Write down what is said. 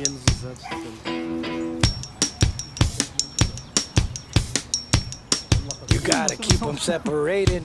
menos usados. You gotta keep them separated.